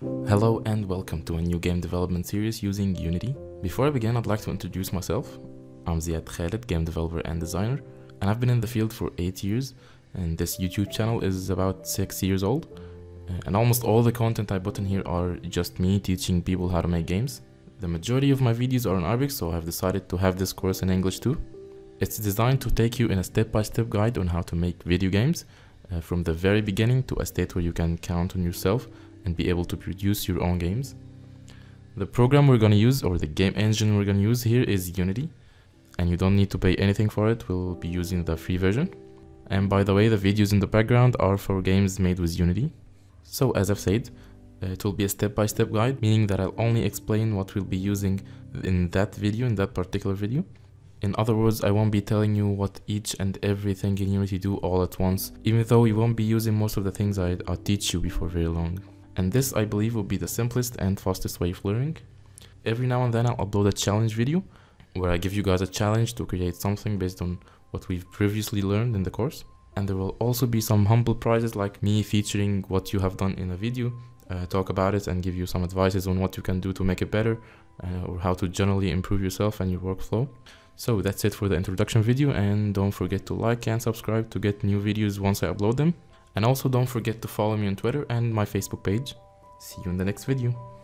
Hello and welcome to a new game development series using Unity. Before I begin, I'd like to introduce myself. I'm Ziad Khalid, game developer and designer, and I've been in the field for 8 years, and this YouTube channel is about 6 years old. Uh, And almost all the content I put in here are just me teaching people how to make games. The majority of my videos are in Arabic, so I've decided to have this course in English too. It's designed to take you in a step-by-step guide on how to make video games, uh, from the very beginning to a state where you can count on yourself and be able to produce your own games. The program we're to use, or the game engine we're to use here is Unity, and you don't need to pay anything for it, we'll be using the free version. And by the way, the videos in the background are for games made with Unity. So as I've said, uh, it will be a step-by-step guide, meaning that I'll only explain what we'll be using in that video, in that particular video. In other words, I won't be telling you what each and everything in Unity do all at once, even though you won't be using most of the things I, I'll teach you before very long. And this, I believe, will be the simplest and fastest way of learning. Every now and then I'll upload a challenge video, where I give you guys a challenge to create something based on what we've previously learned in the course. And there will also be some humble prizes like me featuring what you have done in a video, uh, talk about it and give you some advices on what you can do to make it better, uh, or how to generally improve yourself and your workflow. So that's it for the introduction video and don't forget to like and subscribe to get new videos once I upload them. And also don't forget to follow me on Twitter and my Facebook page. See you in the next video.